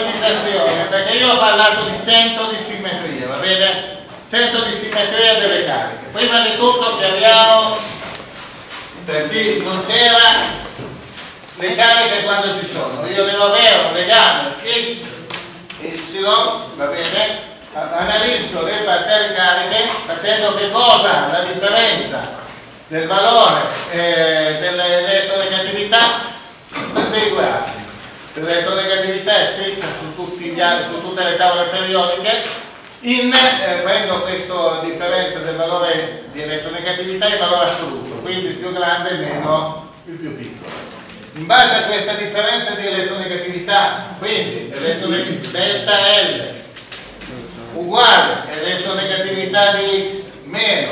precisazione, perché io ho parlato di 100 di simmetria, va bene? 100 di simmetria delle cariche. Prima di tutto chiariamo, per dire, non c'era le cariche quando ci sono. Io devo avere un legame x, y, va bene? Analizzo le parziali cariche facendo che cosa? La differenza del valore eh, dell'elettronegatività dei atti. L'elettronegatività è scritta altri, su, tutte le tavole periodiche in, eh, prendo questa differenza del valore di elettronegatività in valore assoluto, quindi il più grande meno il più piccolo. In base a questa differenza di elettronegatività, quindi delta L uguale elettronegatività di X meno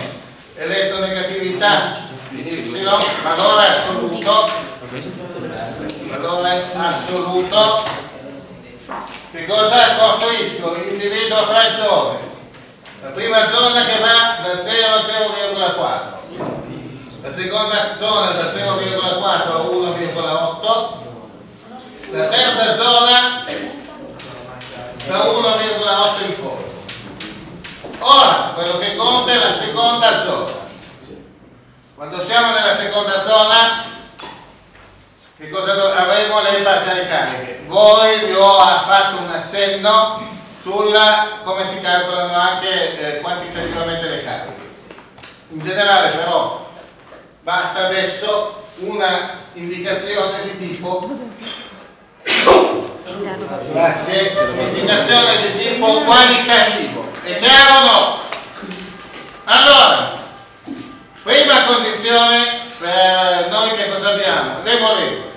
elettronegatività di Y, valore assoluto, valore assoluto, che cosa costruisco? Individuo tre zone. La prima zona che va da 0 a 0,4, la seconda zona da 0,4 a 1,8, la terza zona da 1,8 in poi. Ora, quello che conta è la seconda zona. Quando siamo nella seconda zona, che cosa avremo le parziali cariche? Voi vi ho fatto un accenno sulla come si calcolano anche eh, quantitativamente le cariche. In generale però basta adesso una indicazione di tipo grazie, indicazione di tipo qualitativo è chiaro o no? Allora, prima condizione per noi che cosa abbiamo? Le molecole.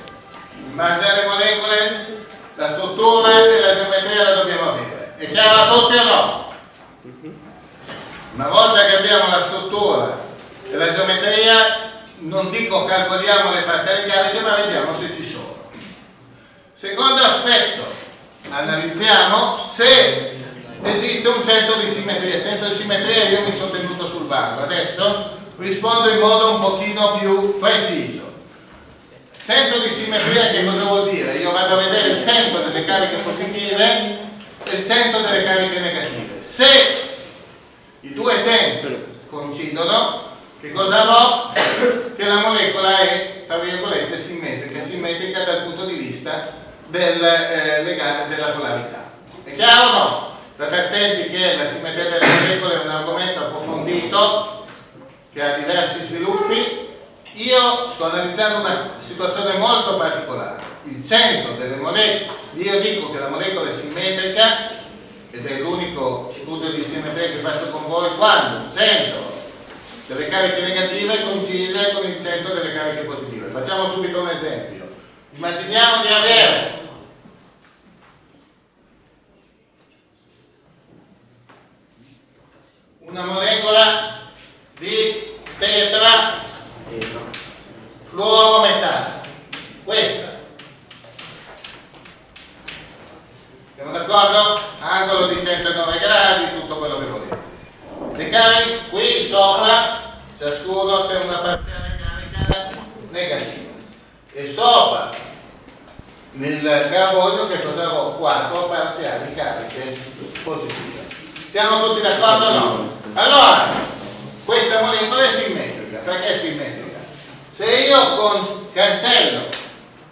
In base alle molecole la struttura e la geometria la dobbiamo avere. È chiaro a tutti o no? Una volta che abbiamo la struttura e la geometria, non dico calcoliamo le parziali cariche, ma vediamo se ci sono. Secondo aspetto, analizziamo se esiste un centro di simmetria. Centro di simmetria io mi sono tenuto sul banco. Adesso rispondo in modo un pochino più preciso. Centro di simmetria che cosa vuol dire? Io vado a vedere il centro delle cariche positive e il centro delle cariche negative. Se i due centri coincidono, che cosa avrò? Che la molecola è, tra virgolette, simmetrica, simmetrica dal punto di vista del, eh, legame della polarità. È chiaro o no? State attenti che la simmetria delle molecole è un argomento approfondito che ha diversi sviluppi. Io sto analizzando una situazione molto particolare. Il centro delle molecole, io dico che la molecola è simmetrica ed è l'unico studio di simmetria che faccio con voi quando il centro delle cariche negative coincide con il centro delle cariche positive. Facciamo subito un esempio. Immaginiamo di avere una molecola di tetra fluorometano questa siamo d'accordo? angolo di 109 gradi tutto quello che volete le cariche qui sopra ciascuno c'è una parziale carica negativa e sopra nel carbonio che cosa ho? 4 parziali cariche positive siamo tutti d'accordo o no? Allora, questa molecola è simmetrica. Perché simmetrica? Se io con, cancello,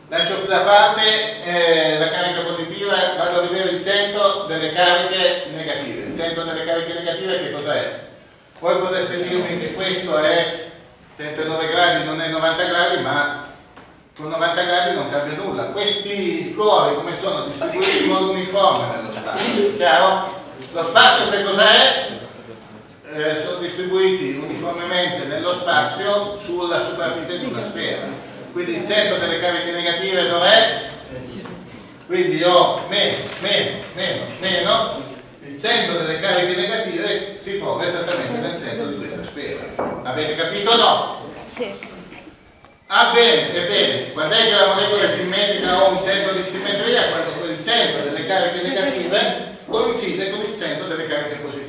lascio da parte eh, la carica positiva, vado a vedere il centro delle cariche negative. Il centro delle cariche negative che cos'è? Voi potreste dirmi che questo è 109 gradi, non è 90 gradi, ma con 90 gradi non cambia nulla. Questi fluori come sono distribuiti in modo uniforme nello spazio, chiaro? Lo spazio che cos'è? Eh, sono distribuiti uniformemente nello spazio sulla superficie di una sfera. Quindi il centro delle cariche negative dov'è? Quindi ho meno, meno, meno, meno, il centro delle cariche negative si trova esattamente nel centro di questa sfera. Avete capito o no? Sì. Ah bene, ebbene, quando è che la molecola è simmetrica o un centro di simmetria? Quando il centro delle cariche negative coincide con il centro delle cariche positive.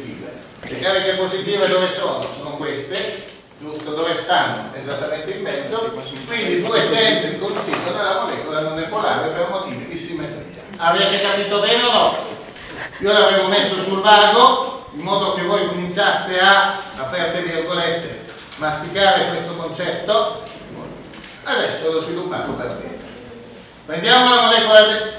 Le cariche positive dove sono? Sono queste, giusto? Dove stanno? Esattamente in mezzo, quindi due centri coincidono e la molecola non è polare per motivi di simmetria. Avete capito bene o no? Io l'avevo messo sul vago in modo che voi cominciaste a, aperte virgolette, masticare questo concetto. Adesso l'ho sviluppato per bene. Prendiamo la molecola,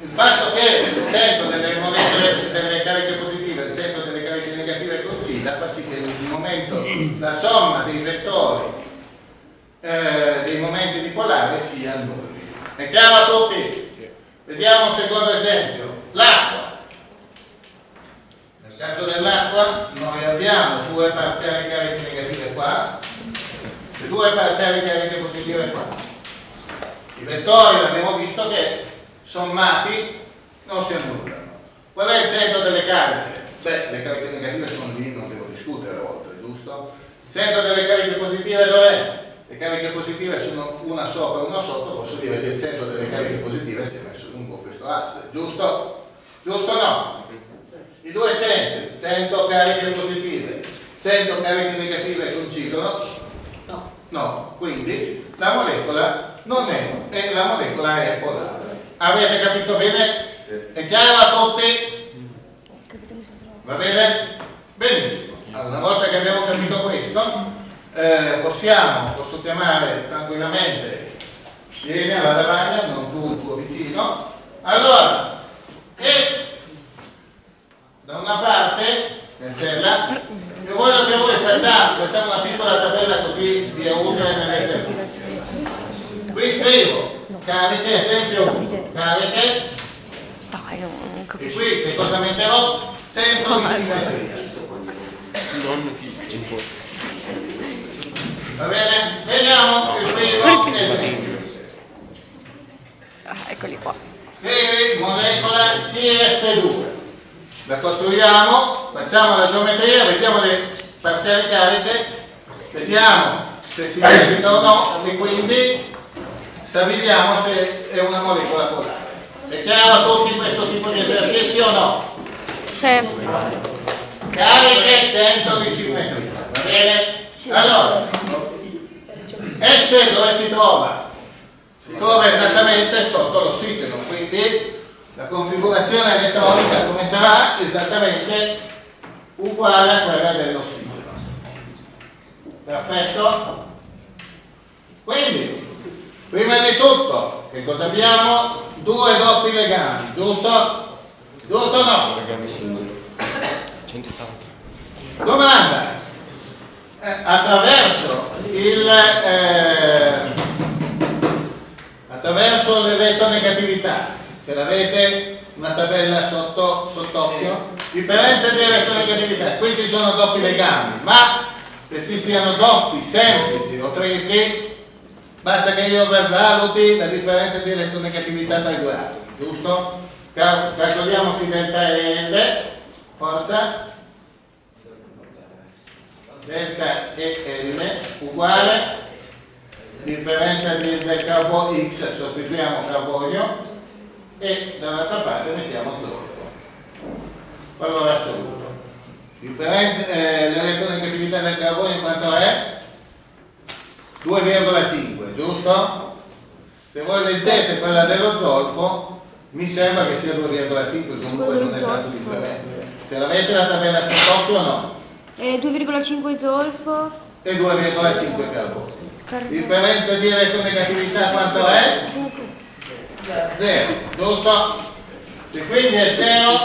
il fatto che il centro delle molecole delle cariche positive e il centro delle cariche negative coincida fa sì che in un momento la somma dei vettori eh, dei momenti dipolari sia nulli. È chiaro a tutti? Vediamo un secondo esempio. L'acqua. Nel caso dell'acqua noi abbiamo due parziali cariche negative qua e due parziali cariche positive qua. I vettori abbiamo visto che sommati non si annullano. Qual è il centro delle cariche? Beh, le cariche negative sono lì, non devo discutere oltre, giusto? Il centro delle cariche positive dov'è? Le cariche positive sono una sopra e una sotto, posso dire che il centro delle cariche positive si è messo lungo questo asse, giusto? Giusto o no? I due centri, 100 cariche positive, 100 cariche negative coincidono? No. No, quindi la molecola non è, e la molecola è polare. Avete capito bene? È chiaro a tutti? Va bene? Benissimo. Allora, una volta che abbiamo capito questo, eh, possiamo, posso chiamare tranquillamente vieni alla lavagna, non tu il tuo vicino. Allora, e da una parte, cancella, io voglio che voi facciamo, facciamo una piccola tabella così di utile nell'esercizio. Qui scrivo cariche, esempio cariche, e qui che cosa metterò? Centro di simmetria. Va bene? Vediamo il primo esempio. Ah, eccoli qua. Scrivi molecola CS2. La costruiamo, facciamo la geometria, vediamo le parziali cariche, vediamo se si verifica o no e quindi stabiliamo se è una molecola polare. È chiaro a tutti questo tipo di esercizio o no? Sì. Cariche, centro di simmetria, va bene? Allora, S dove si trova? Si trova esattamente sotto l'ossigeno, quindi la configurazione elettronica come sarà? Esattamente uguale a quella dell'ossigeno. Perfetto? Quindi, prima di tutto, che cosa abbiamo? Due doppi legami, giusto? Giusto o no? 180. Domanda. Eh, attraverso il eh, attraverso l'elettronegatività ce l'avete? Una tabella sotto sott'occhio. Differenza di elettronegatività qui ci sono doppi legami ma che si siano doppi semplici o tripli basta che io valuti la differenza di elettronegatività tra i due atomi giusto? Cal calcoliamoci delta L forza delta e L uguale differenza di, del carbonio X sostituiamo carbonio e dall'altra parte mettiamo zolfo valore assoluto differenza eh, l'elettronegatività del carbonio quanto è? 2,5 giusto? se voi leggete quella dello zolfo mi sembra che sia 2,5 comunque non è tanto differente ce l'avete la tabella sott'occhio o no? E 2,5 zolfo. e 2,5 carbonio. Differenza di elettronegatività quanto è? 0, giusto? Se quindi è 0,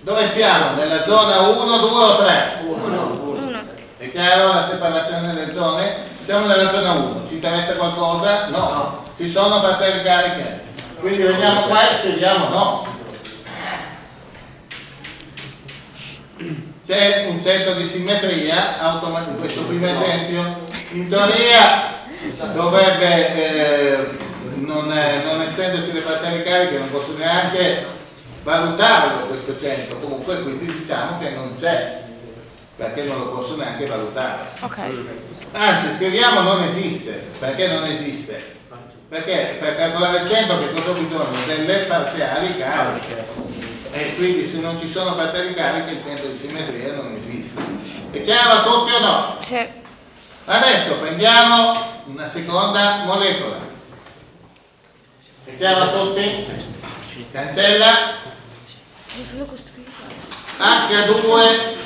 dove siamo? Nella zona 1, 2 o 3? 1. È chiaro la separazione delle zone? Siamo nella zona 1, ci interessa qualcosa? No. Ci sono parziali cariche. Quindi veniamo qua e scriviamo no. C'è un centro di simmetria in questo primo esempio. In teoria dovrebbe eh, non, non, essendoci le parziali cariche non posso neanche valutarlo questo centro. Comunque quindi diciamo che non c'è perché non lo posso neanche valutare. Ok. anzi scriviamo non esiste. Perché non esiste? Perché per calcolare il centro che cosa ho bisogno? delle parziali cariche e quindi se non ci sono parziali cariche il centro di simmetria non esiste. È chiaro a tutti o no? Sì. Adesso prendiamo una seconda molecola. È chiaro a tutti? cancella Devo solo costruire. H2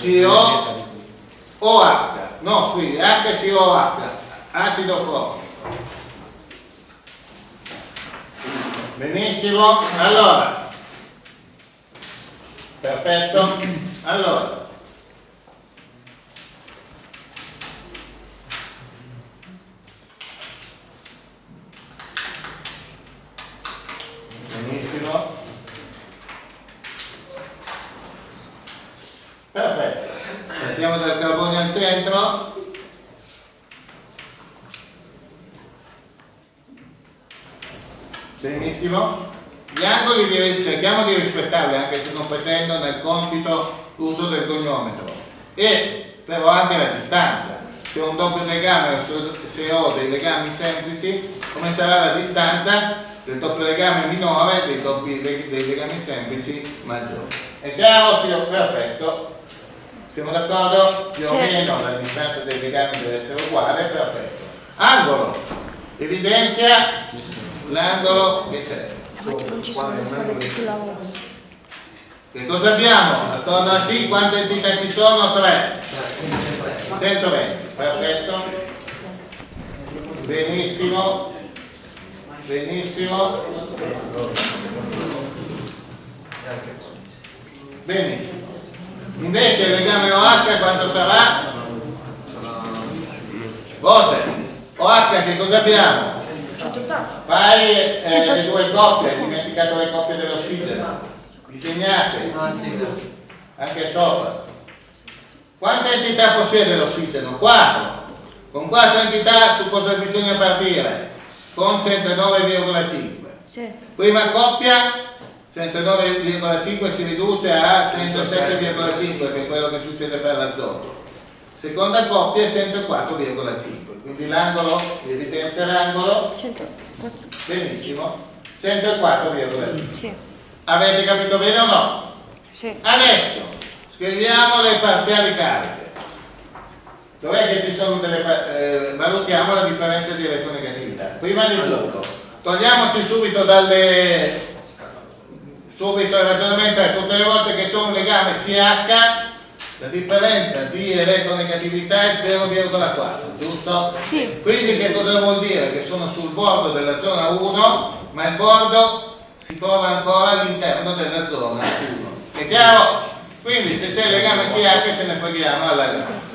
CO OH no scusi HCOH acido formico benissimo. Allora. Perfetto. Allora. Benissimo. Perfetto. Mettiamo del carbonio al centro benissimo gli angoli di- cerchiamo di rispettarli anche se non pretendo nel compito l'uso del goniometro e però anche la distanza se ho un doppio legame se- ho dei legami semplici come sarà la distanza del doppio legame minore dei, doppi, dei, legami semplici maggiori è chiaro? Sì, perfetto siamo d'accordo? Più o Sì. meno la distanza dei legami deve essere uguale, perfetto. Angolo, evidenzia l'angolo che c'è. Che cosa abbiamo? Attorno a C quante entità ci sono? 3. 120, perfetto. Benissimo. Benissimo. Benissimo. Invece il legame OH quanto sarà? Cose. OH che cosa abbiamo? 180. Fai eh, le due coppie, hai dimenticato le coppie dell'ossigeno. Disegnate anche sopra. Quante entità possiede l'ossigeno? 4. Con 4 entità su cosa bisogna partire? Con 109,5. Sì. Prima coppia 109,5 si riduce a 107,5 che è quello che succede per l'azoto. Seconda coppia 104,5. Quindi l'angolo, di evidenza l'angolo, 104. benissimo, 104,5. Sì. Avete capito bene o no? Sì. Adesso scriviamo le parziali cariche. Dov'è che ci sono delle eh, valutiamo la differenza di elettronegatività. Prima di tutto, togliamoci subito dalle subito il ragionamento è tutte le volte che c'è un legame CH la differenza di elettronegatività è 0,4, giusto? Sì. Quindi che cosa vuol dire? Che sono sul bordo della zona 1, ma il bordo si trova ancora all'interno della zona 1. È chiaro? Quindi se c'è il legame CH se ne freghiamo alla grande.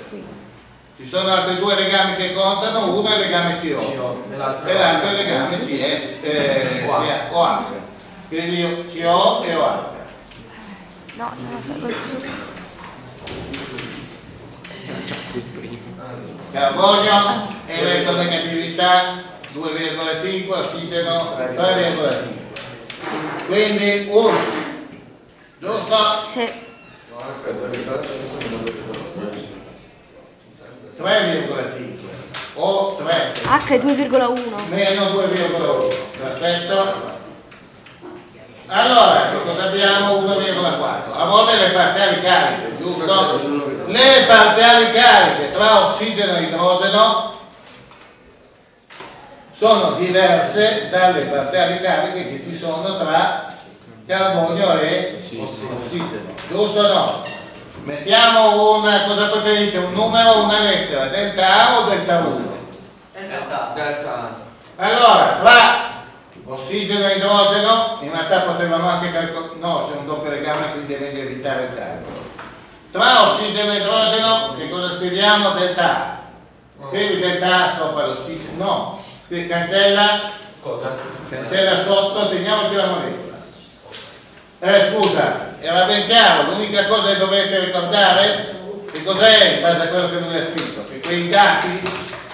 Ci sono altri due legami che contano, uno è il legame CO e l'altro è il legame CS, eh, OH. Quindi CO e OH. No, non lo so. Carbonio, elettronegatività 2,5, ossigeno 3,5. Quindi 1. Giusto? Sì. 3,5 o 3 H è 2,1. meno 2,1 perfetto allora che cosa abbiamo? 1,4 a volte le parziali cariche giusto? Le parziali cariche tra ossigeno e idrogeno sono diverse dalle parziali cariche che ci sono tra carbonio e ossigeno. Giusto o no? mettiamo una cosa preferite? Un numero o una lettera. Delta A o delta 1 Delta. Delta. allora, tra ossigeno e idrogeno, in realtà potevamo anche calcolare, no, c'è un doppio legame, quindi è meglio evitare il calcolo. Tra ossigeno e idrogeno, che cosa scriviamo? Delta A. Scrivi delta A sopra l'ossigeno, no, scrivi cancella, Cosa? cancella sotto, teniamoci la molecola. Eh, scusa, era ben chiaro, l'unica cosa che dovete ricordare, che cos'è in base a quello che lui ha scritto, che quei dati,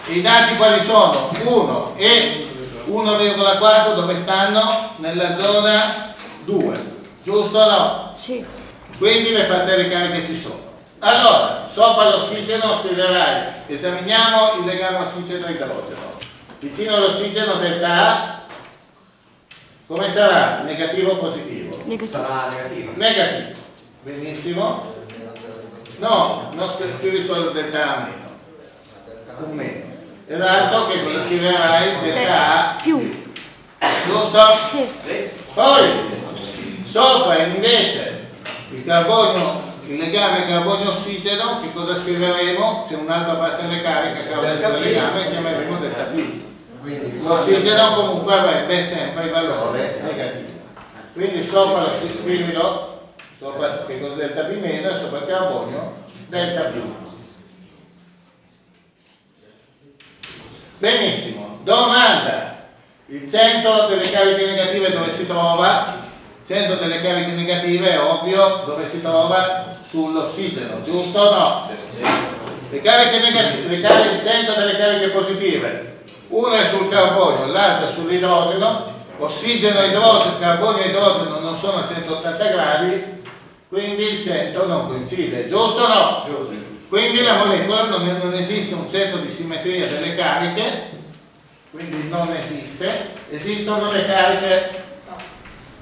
i dati quali sono? 1 e 1,4 dove stanno? Nella zona 2, giusto o no? Sì. Quindi le parziali cariche ci sono. Allora, sopra l'ossigeno scriverai, esaminiamo il legame ossigeno-idrogeno. Vicino all'ossigeno delta A, come sarà? Negativo o positivo? Negativo. Sarà negativo. Negativo. Benissimo. No, non scri- scrivi solo delta A meno. Un meno. E l'altro che cosa scriverai? Delta A Più. giusto? Sì. Poi sopra invece il carbonio, il legame carbonio-ossigeno, che cosa scriveremo? C'è un'altra parziale carica a causa P. legame, chiameremo delta P. Quindi L'ossigeno comunque avrebbe sempre il valore negativo. Quindi sopra scrivilo, sopra che cosa delta P meno e sopra il carbonio delta P. Benissimo, domanda. Il centro delle cariche negative dove si trova? Il centro delle cariche negative è ovvio dove si trova sull'ossigeno, giusto o no? Le cariche negative, le cariche, il centro delle cariche positive, uno è sul carbonio, l'altro è sull'idrogeno, ossigeno e idrogeno, carbonio e idrogeno non sono a 180 gradi, quindi il centro non coincide, giusto o no? Quindi la molecola non, è- non esiste un centro di simmetria delle cariche, quindi non esiste, esistono le cariche,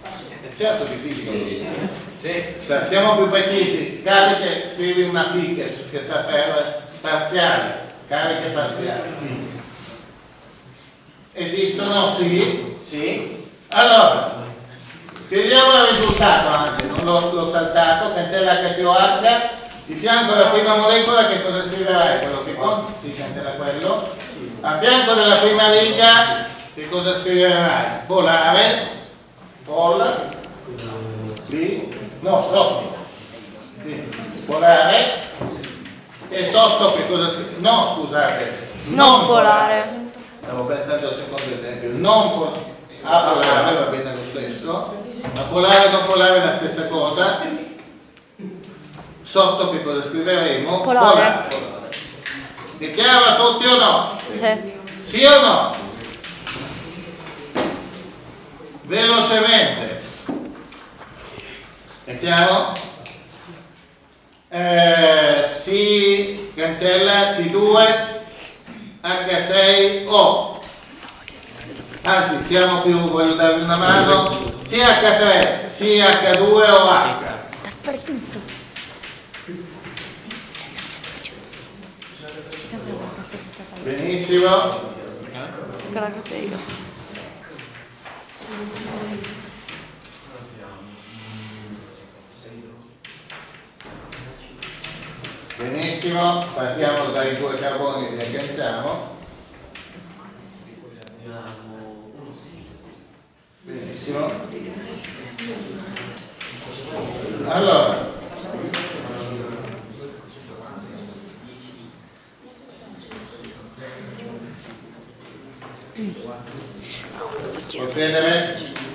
Eh, certo che esistono, Sì. Siamo più precisi, cariche, scrivi una P che, sta per parziali, cariche parziali. Esistono? Sì. Sì. Allora, scriviamo il risultato anzi, non l'ho, l'ho saltato, cancella HCOH, di fianco alla prima molecola che cosa scriverai? Quello che conta? Sì, cancella quello. A fianco della prima riga che cosa scriverai? Polare, pol, sì, no, sotto, sì, polare, e sotto che cosa scrive? No, scusate, Non polare. Stavo pensando al secondo esempio, non polare, a polare va bene lo stesso, ma polare e non polare è la stessa cosa. Sotto che cosa scriveremo? Polare. È chiaro a tutti o no? Sì. Sì o no? Velocemente. È chiaro? Eh, si cancella C2 H6O. Anzi, siamo più, voglio darvi una mano. CH3, CH2 o H. Benissimo. Catena. Benissimo, partiamo dai due carboni li agganciamo. Benissimo. Allora, Va bene?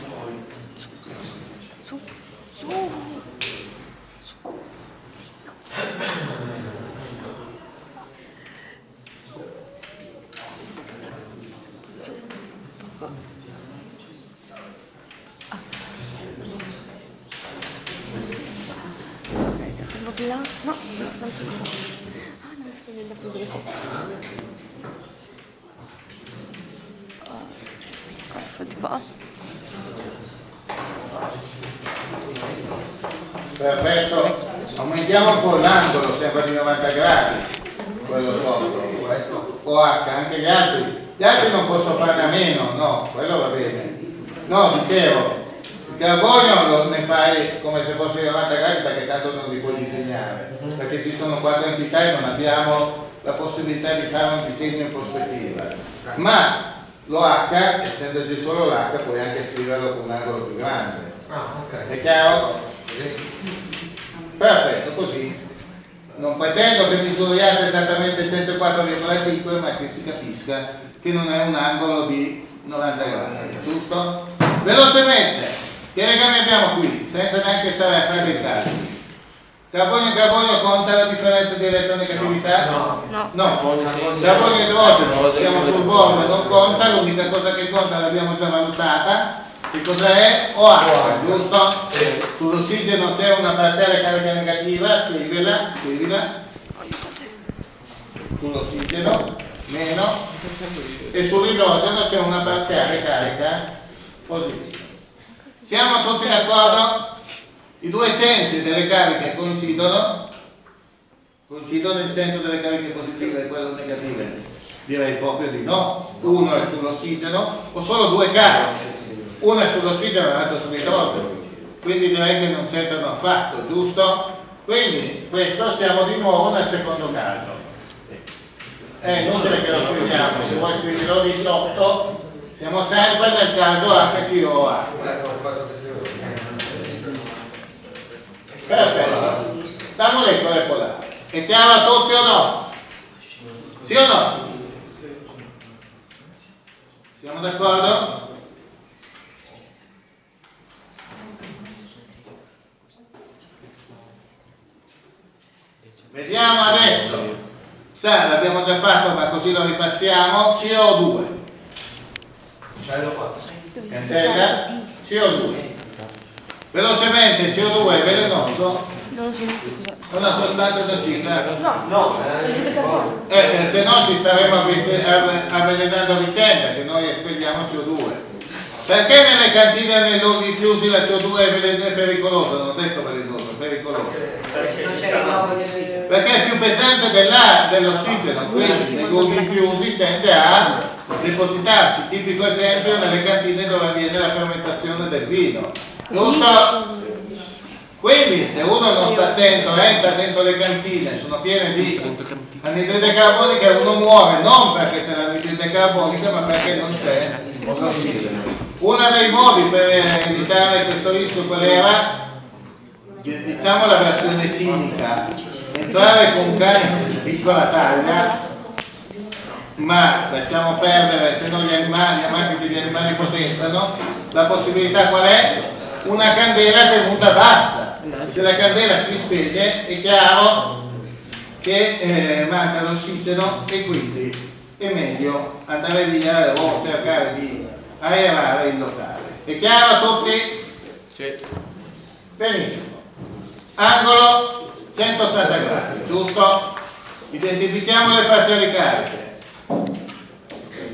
Esattamente 104,5, ma che si capisca che non è un angolo di 90 gradi, giusto? Velocemente, che legame abbiamo qui? Senza neanche stare a fare i calcoli. Carbonio e carbonio conta la differenza di elettronegatività? No. No. No, carbonio e idrogeno, siamo sul bordo, non conta, l'unica cosa che conta l'abbiamo già valutata. Che cos'è? OH, giusto? Sull'ossigeno c'è una parziale carica negativa, scrivila, scrivila. Sull'ossigeno, meno. E sull'idrogeno c'è una parziale carica positiva. Siamo tutti d'accordo? I due centri delle cariche coincidono? Coincidono il centro delle cariche positive e quello negative? Direi proprio di no. Uno è sull'ossigeno o solo due cariche? una sull'ossigeno e l'altra sull'idrogeno, quindi direi che non c'entrano affatto, giusto? Quindi questo siamo di nuovo nel secondo caso. È inutile che lo scriviamo, se vuoi scriverlo lì sotto, siamo sempre nel caso HCOA. Perfetto. La molecola è polare. È chiaro a tutti o no? Sì o no? Siamo d'accordo? Vediamo adesso. Sa, l'abbiamo già fatto, ma così lo ripassiamo. CO2. Cielo qua. Cancella. CO2. Velocemente il CO2 è velenoso, è una sostanza nociva. No, No, vedete eh. Eh, eh, se no ci staremo avvelenando a vicenda che noi espelliamo CO2. Perché nelle cantine e nei luoghi chiusi la CO2 è pericolosa? Non ho detto velenoso, è pericolosa. Non c'è rinnovo di ossigeno. Perché è più pesante dell'aria, dell'ossigeno, quindi nei luoghi chiusi tende a depositarsi. Tipico esempio nelle cantine dove avviene la fermentazione del vino. Giusto? Quindi se uno non sta attento, entra dentro le cantine, sono piene di anidride carbonica, uno muore non perché c'è l'anidride carbonica, ma perché non c'è l'ossigeno. Uno dei modi per evitare questo rischio qual era? Diciamo la versione cinica, entrare con carico di piccola taglia, ma lasciamo perdere se no gli animali, amanti degli animali protestano, la possibilità qual è? Una candela tenuta bassa. Se la candela si spegne è chiaro che eh, manca l'ossigeno e quindi è meglio andare via o cercare di aerare il locale. È chiaro a tutti? Sì. Benissimo. Angolo 180 gradi, giusto? Identifichiamo le parziali cariche.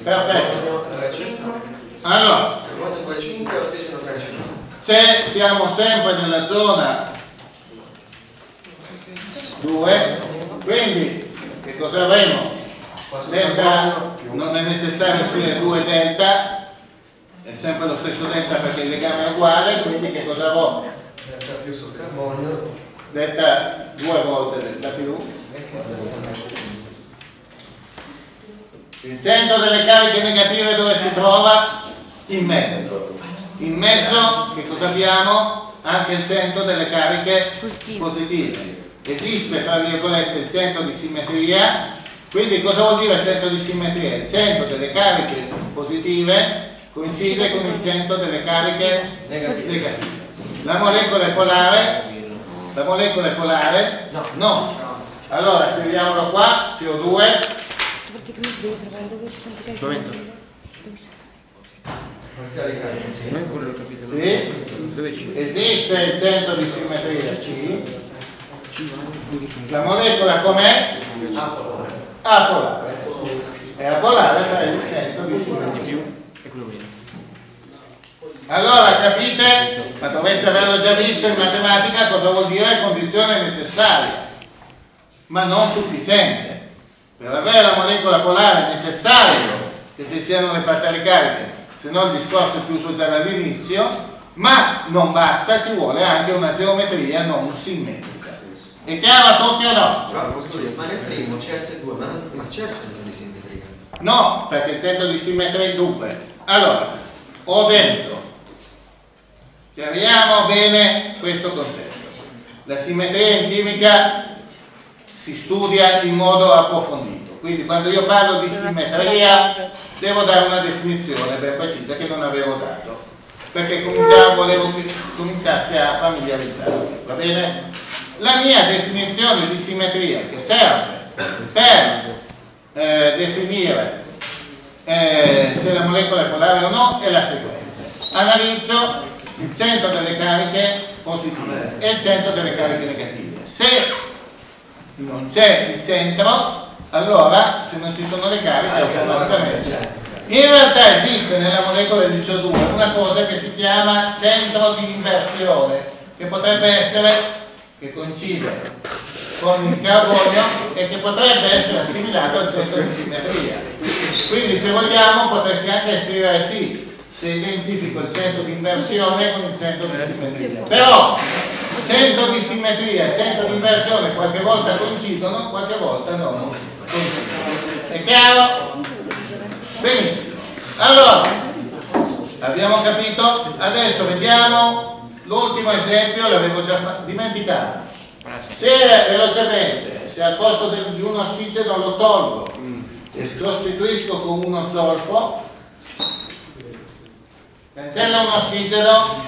Perfetto. 300. Allora, Carbonio 2,5, ossigeno 300. se siamo sempre nella zona 2, quindi che cosa avremo? Delta non è necessario scrivere 2 delta, è sempre lo stesso delta perché il legame è uguale, quindi che cosa avrò? Delta più sul carbonio. Delta 2 volte delta più. Il centro delle cariche negative dove si trova? In mezzo. In mezzo che cosa abbiamo? Anche il centro delle cariche Positive. Esiste tra virgolette il centro di simmetria, quindi cosa vuol dire il centro di simmetria? Il centro delle cariche positive coincide con il centro delle cariche Negative. negative. La molecola è polare? La molecola è polare? No. No. Allora scriviamolo qua, CO2 Praticamente devo trovare dove ci sono tutte le Momento. Sì. Esiste il centro di simmetria, sì. La molecola com'è? Apolare. Apolare. È apolare è il centro di simmetria. più e quello meno. Allora capite, ma dovreste averlo già visto in matematica cosa vuol dire condizione necessaria, ma non sufficiente. Per avere la molecola polare è necessario che ci siano le parziali cariche, se no il discorso è chiuso già dall'inizio, ma non basta, ci vuole anche una geometria non simmetrica. È chiaro a tutti o no? Però scusi, ma nel primo CS2, ma, ma c'è il centro di simmetria. No, perché il centro di simmetria è due. Allora, ho detto, chiariamo bene questo concetto. La simmetria in chimica si studia in modo approfondito, quindi quando io parlo di simmetria devo dare una definizione ben precisa che non avevo dato, perché volevo che cominciaste a familiarizzarvi, va bene? La mia definizione di simmetria che serve per eh, definire eh, se la molecola è polare o no è la seguente. Analizzo il centro delle cariche positive e il centro delle cariche negative. Se non c'è il centro, allora se non ci sono le cariche automaticamente. In realtà esiste nella molecola di CO2 una cosa che si chiama centro di inversione, che potrebbe essere, che coincide con il carbonio e che potrebbe essere assimilato al centro di simmetria. Quindi se vogliamo potresti anche scrivere sì, se identifico il centro di inversione con il centro di simmetria. Però il centro di simmetria e il centro di inversione qualche volta coincidono, qualche volta non coincidono. È chiaro? Benissimo. Allora, abbiamo capito? Adesso vediamo l'ultimo esempio, l'avevo già dimenticato. Se velocemente, se al posto di uno ossigeno lo tolgo e sostituisco con uno zolfo, cancella un ossigeno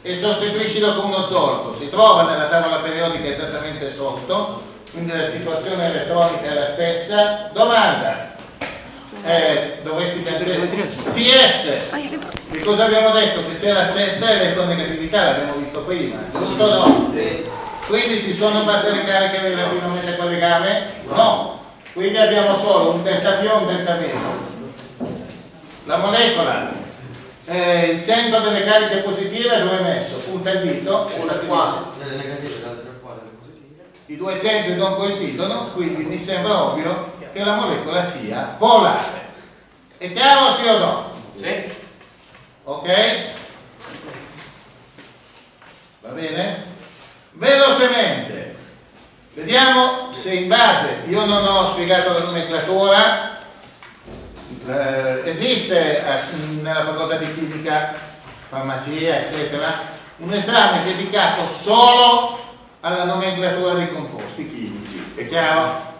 e sostituiscilo con uno zolfo. Si trova nella tavola periodica esattamente sotto, quindi la situazione elettronica è la stessa. Domanda. Eh, dovresti cancellare. CS. Che cosa abbiamo detto? Che c'è la stessa elettronegatività, l'abbiamo visto prima, giusto o no? Quindi ci sono parziali cariche relativamente legame? No. Quindi abbiamo solo un delta più e un delta meno. La molecola, eh, il centro delle cariche positive dove è messo? Punta il dito, Una sinistra. nelle negative, l'altra qua nelle positive. I due centri non coincidono, quindi mi sembra ovvio che la molecola sia polare. È chiaro sì o no? Sì. Ok? Va bene? Velocemente, vediamo se in base, io non ho spiegato la nomenclatura, eh, esiste eh, nella facoltà di chimica, farmacia, eccetera, un esame dedicato solo alla nomenclatura dei composti chimici, è chiaro?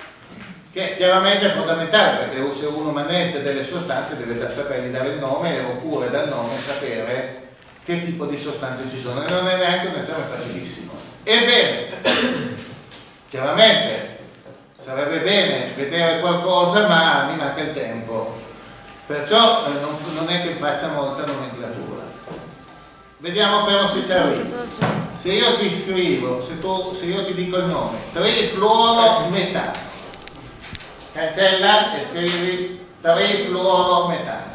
Che chiaramente è fondamentale perché se uno maneggia delle sostanze deve da- sapergli dare il nome oppure dal nome sapere che tipo di sostanze ci sono non è neanche un esame facilissimo. Ebbene, chiaramente sarebbe bene vedere qualcosa ma mi manca il tempo, perciò eh, non, non è che faccia molta nomenclatura. Vediamo però se ci arrivo. Se io ti scrivo, se, tu, se io ti dico il nome, trifluorometano, cancella e scrivi trifluorometano.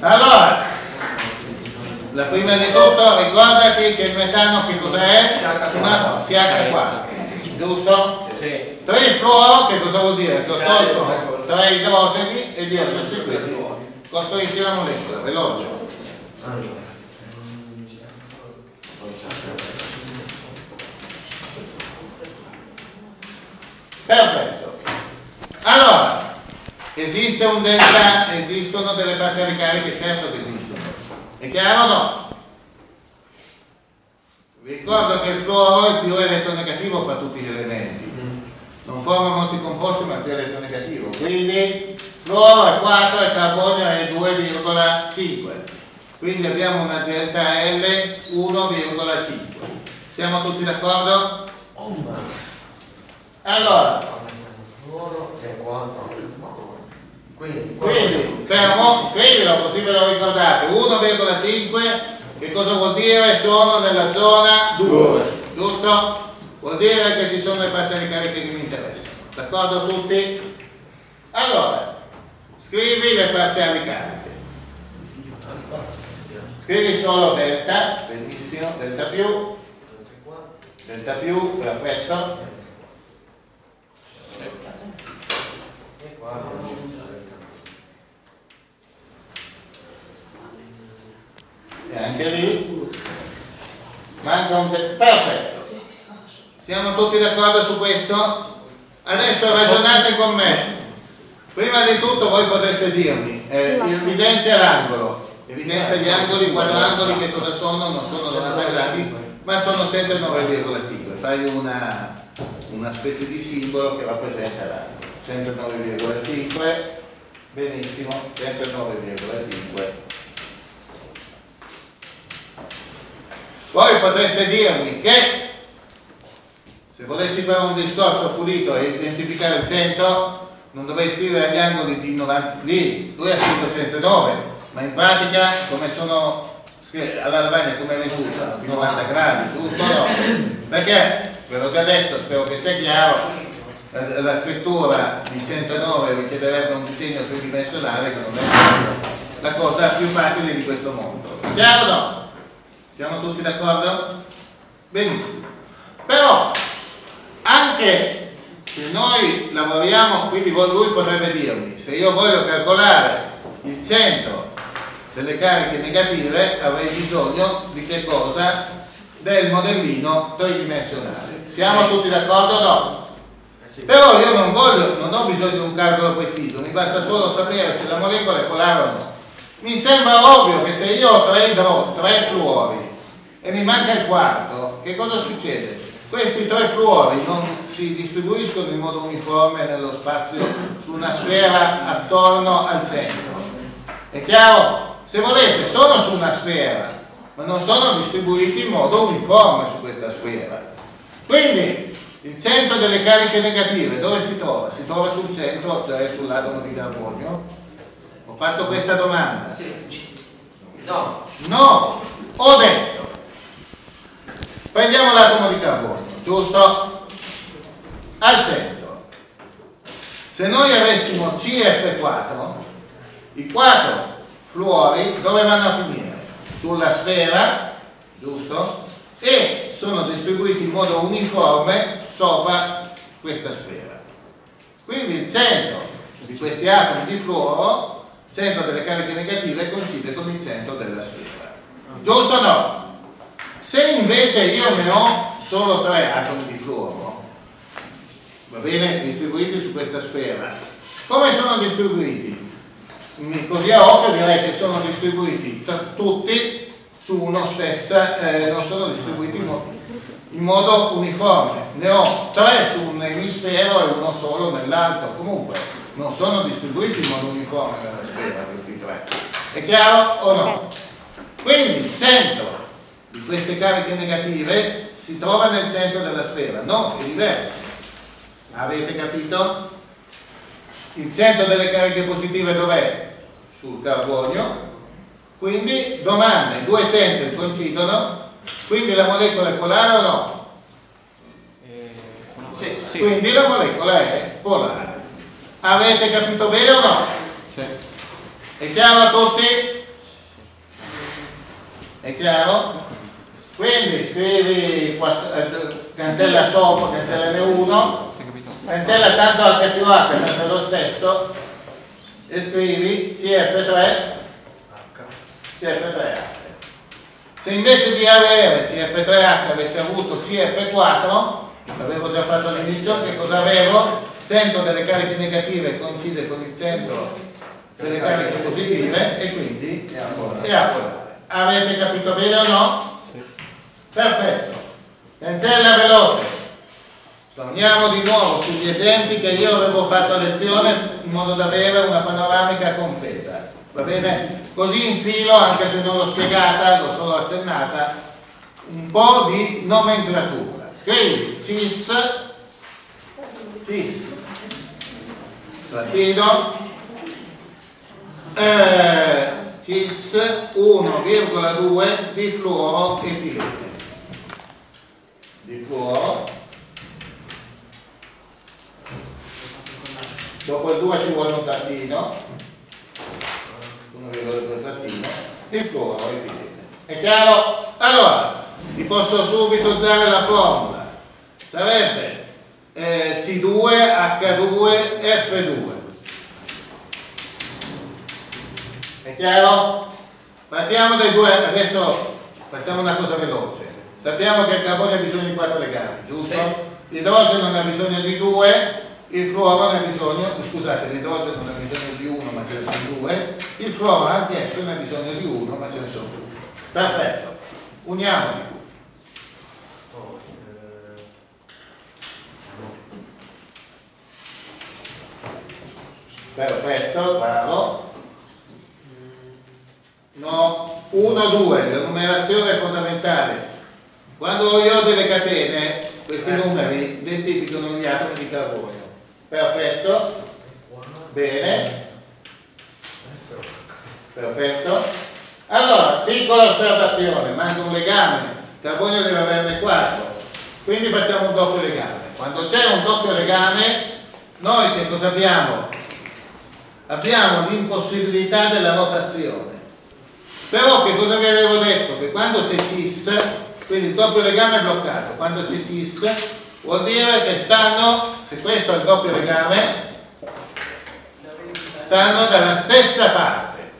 Allora, la prima di tutto ricordati che il metano che cos'è? Una CH4, giusto? Sì. Trifluoro che cosa vuol dire? Che ho tolto tre idrogeni e li ho sostituiti. Costruisci la molecola, veloce. Perfetto. Allora, esiste un delta, esistono delle parziali cariche, certo che esistono. È chiaro o no? Vi ricordo che il fluoro è più elettronegativo fra tutti gli elementi. Non forma molti composti ma è più eletronegativo. Quindi fluoro è 4 e carbonio è 2,5. Quindi abbiamo una delta L 1,5. Siamo tutti d'accordo? Oh. Allora, Fluoro è qua. Quindi, Quindi, fermo, scrivilo così ve lo ricordate, 1,5 che cosa vuol dire? Sono nella zona 2, giusto? Vuol dire che ci sono le parziali cariche che mi interessano, d'accordo tutti? Allora, scrivi le parziali cariche, scrivi solo delta, benissimo, delta più, delta più, perfetto, E anche lì manca un perfetto. Siamo tutti d'accordo su questo? Adesso ragionate con me. Prima di tutto voi potreste dirmi eh, evidenzia l'angolo. Evidenzia gli angoli quadrangoli che cosa sono non sono 90 gradi ma sono 109,5 fai una, una specie di simbolo che rappresenta l'angolo. 109,5 benissimo 109,5 Voi potreste dirmi che se volessi fare un discorso pulito e identificare il centro, non dovrei scrivere gli angoli di 90 lì, lui ha scritto 109, ma in pratica come sono alla lavagna come risulta? Di 90 gradi, giusto no? Perché, ve l'ho già detto, spero che sia chiaro, la, la scrittura di 109 richiederebbe un disegno tridimensionale che non è la cosa più facile di questo mondo. Chiaro o no? Siamo tutti d'accordo? benissimo però anche se noi lavoriamo quindi lui potrebbe dirmi se io voglio calcolare il centro delle cariche negative avrei bisogno di che cosa? del modellino tridimensionale siamo tutti d'accordo o no? però io non voglio non ho bisogno di un calcolo preciso mi basta solo sapere se la molecola è polare o no mi sembra ovvio che se io ho tre, tre fluori e mi manca il quarto, che cosa succede? Questi tre fluori non si distribuiscono in modo uniforme nello spazio su una sfera attorno al centro. È chiaro? Se volete, sono su una sfera, ma non sono distribuiti in modo uniforme su questa sfera. Quindi il centro delle cariche negative dove si trova? Si trova sul centro, cioè sull'atomo di carbonio ho fatto questa domanda. No. No, ho detto. Prendiamo l'atomo di carbonio, giusto? Al centro. Se noi avessimo CF4, i quattro fluori dove vanno a finire? Sulla sfera, giusto? E sono distribuiti in modo uniforme sopra questa sfera. Quindi il centro di questi atomi di fluoro centro delle cariche negative coincide con il centro della sfera. Giusto o no? Se invece io ne ho solo tre atomi di fluoro, va bene, distribuiti su questa sfera, come sono distribuiti? Così a occhio direi che sono distribuiti tutti su uno stessa, eh, non sono distribuiti in modo, in modo uniforme. Ne ho tre su un emisfero e uno solo nell'altro. Comunque, non sono distribuiti in modo uniforme nella sfera questi tre. È chiaro o no? Quindi il centro di queste cariche negative si trova nel centro della sfera, no, è diverso. Avete capito? Il centro delle cariche positive dov'è? Sul carbonio. Quindi domanda, i due centri coincidono, quindi la molecola è polare o no? Eh, sì, sì. Quindi la molecola è polare. Avete capito bene o no? Sì. È chiaro a tutti? È chiaro? Quindi scrivi qua, eh, cancella sopra, cancella N1, cancella tanto HCOH, sempre lo stesso, e scrivi CF3, CF3H. Se invece di avere CF3H avessi avuto CF4, l'avevo già fatto all'inizio, che cosa avevo? centro delle cariche negative coincide con il centro delle cariche positive e quindi è apolare. Avete capito bene o no? Perfetto. Cancella veloce. Torniamo di nuovo sugli esempi che io avevo fatto a lezione in modo da avere una panoramica completa. Va bene? Così infilo, anche se non l'ho spiegata, l'ho solo accennata, un po' di nomenclatura. Scrivi CIS cis latino eh, cis 1,2 di fluoro etilene di fluoro dopo il 2 ci vuole un tattino 1,2 tattino di fluoro è chiaro? allora vi posso subito usare la formula sarebbe eh, C2, H2, F2. È chiaro? Partiamo dai due, adesso facciamo una cosa veloce. Sappiamo che il carbonio ha bisogno di quattro legami, giusto? Sì. L'idrogeno ne ha bisogno di due, il fluoro ne ha bisogno, scusate, l'idrogeno non ha bisogno di uno ma ce ne sono due, il fluoro anche esso ne ha bisogno di uno ma ce ne sono due. Perfetto, uniamoli. perfetto, bravo no, 1, 2 la numerazione è fondamentale quando io ho delle catene questi numeri identificano gli atomi di carbonio. Perfetto? Bene. Perfetto. Allora, piccola osservazione manca un legame. Il carbonio deve averne 4 quindi facciamo un doppio legame. Quando c'è un doppio legame noi che cosa abbiamo? abbiamo l'impossibilità della rotazione però che cosa vi avevo detto? che quando c'è cis quindi il doppio legame è bloccato. Quando c'è cis vuol dire che stanno, se questo è il doppio legame, stanno dalla stessa parte.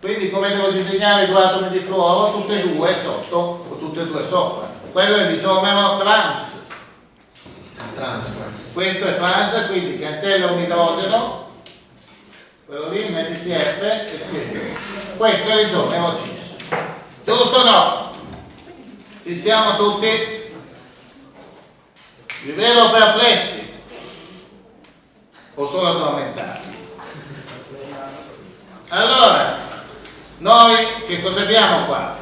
Quindi come devo disegnare i due atomi di fluoro? Tutte e due sotto o tutte e due sopra. Quello è l'isomero trans. Trans. Questo è trans, quindi cancella un idrogeno, quello lì metti CF e scrivi. Questo è l'isomero cis. Giusto o no? Ci siamo tutti? Vi vedo perplessi? O solo addormentati? Allora, noi che cosa abbiamo qua?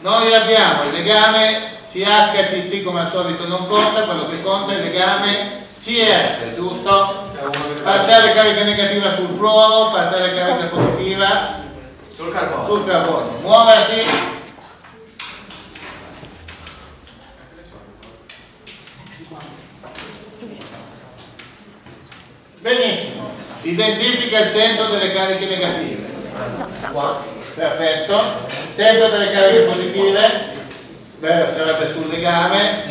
Noi abbiamo il legame CH-CC come al solito non conta, quello che conta è il legame CR, giusto? Parziale carica negativa sul fluoro, parziale carica positiva Sul carbonio. sul carbonio. Muoversi. Benissimo. Identifica il centro delle cariche negative. Qua. Perfetto. Centro delle cariche positive. Beh, sarebbe sul legame.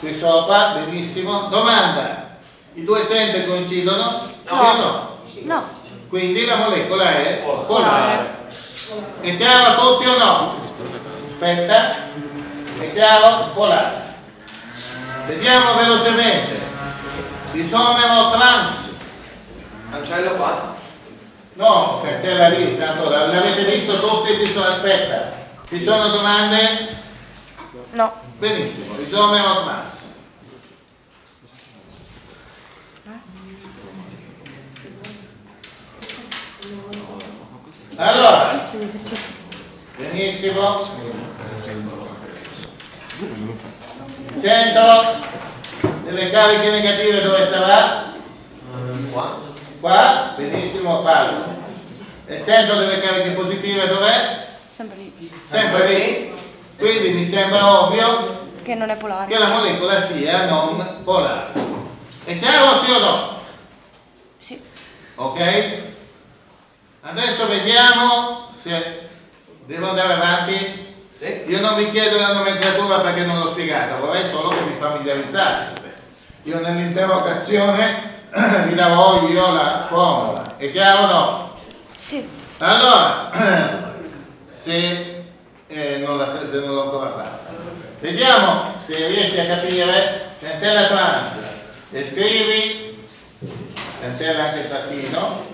Qui sopra, benissimo. Domanda. I due centri coincidono? Sì o no? No. Quindi la molecola è polare. È chiaro a tutti o no? Aspetta. È chiaro? Polare. Vediamo velocemente. L'isomero trans. Cancello qua. No, cancella lì, tanto l'avete visto tutti, ci sono, aspetta. Ci sono domande? No. Benissimo, isomero trans. Allora, benissimo. Centro delle cariche negative dove sarà? Qua. Qua, benissimo, fallo. E il centro delle cariche positive dov'è? Sempre lì. Sempre lì. Quindi mi sembra ovvio Che non è polare. che la molecola sia non polare. È chiaro sì o no? Sì. Ok? Adesso vediamo se devo andare avanti. Sì. Io non vi chiedo la nomenclatura perché non l'ho spiegata, vorrei solo che vi familiarizzaste. Io nell'interrogazione vi darò io la formula. È chiaro o no? Sì. Allora, se, eh, non la, se non l'ho ancora fatta, vediamo se riesci a capire, cancella trans e scrivi, cancella anche il tacchino,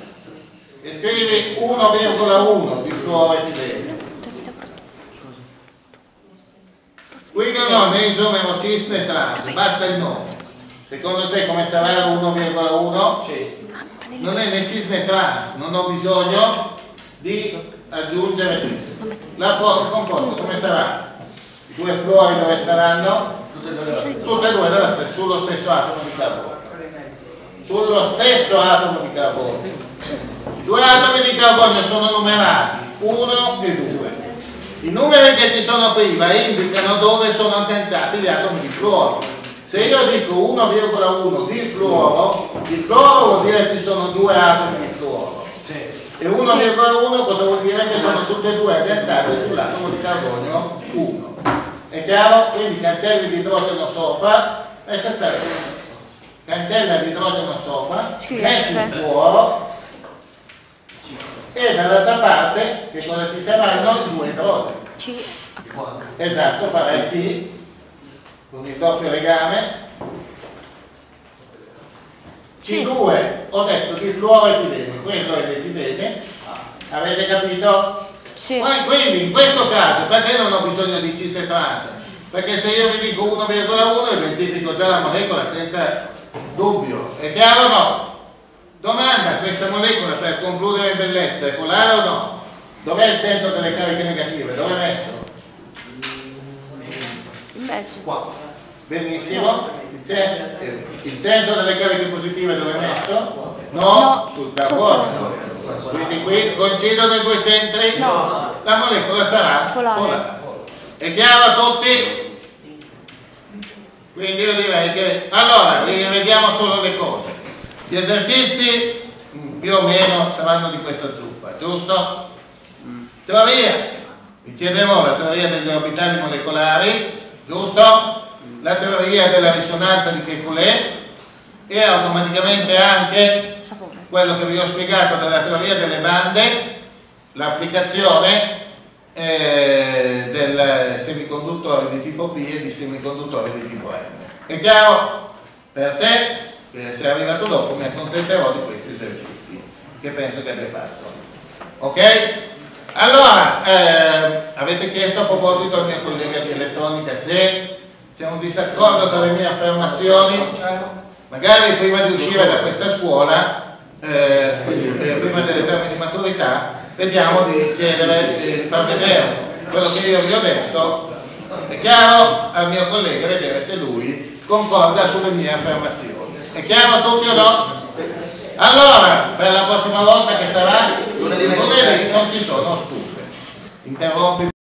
e scrivi 1,1 di fluoretilene. Qui non ho né isomero cis né trans, basta il nome. Secondo te come sarà l'1,1? Cessi. non è né cis né trans, non ho bisogno di aggiungere cis. La forma composto come sarà? I due fluori dove staranno? Tutte e due e della stes- sullo stesso atomo di carbonio. Sullo stesso atomo di carbonio. I due atomi di carbonio sono numerati 1 e 2. I numeri che ci sono prima indicano dove sono agganciati gli atomi di fluoro. Se io dico 1,1 di fluoro, di fluoro vuol dire che ci sono due atomi di fluoro. Sì. E 1,1 cosa vuol dire? Che sono tutte e due agganciate sull'atomo di carbonio 1. È chiaro? Quindi cancelli l'idrogeno sopra e se sta cancella l'idrogeno sopra, metti il fluoro e dall'altra parte che cosa ci saranno? Due idrogeni. C. Esatto, farai C con il doppio legame. C2, ho detto di fluoroetilene, quello è l'etilene, avete capito? Sì. Poi, quindi in questo caso perché non ho bisogno di cis e trans? Perché se io vi dico 1,1 identifico già la molecola senza dubbio. È chiaro o no? Domanda, questa molecola per concludere in bellezza è polare o no? Dov'è il centro delle cariche negative? Dove è messo? In mezzo. Qua. Benissimo. Il centro, eh, il centro delle cariche positive dove è messo? No, sul carbonio. Quindi qui coincidono i due centri? No. La molecola sarà Polare. È chiaro a tutti? Quindi io direi che... Allora, rivediamo solo le cose. Gli esercizi mm, più o meno saranno di questa zuppa, giusto? Teoria. Vi chiederò la teoria degli orbitali molecolari giusto? La teoria della risonanza di Kekulé e automaticamente anche quello che vi ho spiegato della teoria delle bande, l'applicazione eh, del semiconduttore di tipo P e di semiconduttori di tipo M. È chiaro? Per te, che sei arrivato dopo, mi accontenterò di questi esercizi che penso che abbia fatto. Ok? Allora, eh, avete chiesto a proposito al mio collega di elettronica se c'è un disaccordo sulle mie affermazioni magari prima di uscire da questa scuola, eh, eh, prima dell'esame di maturità, vediamo di chiedere, eh, di far vedere quello che io vi ho detto, è chiaro al mio collega vedere se lui concorda sulle mie affermazioni. È chiaro a tutti o no? Allora, per la prossima volta che sarà lunedì non ci sono stufe. Interrompi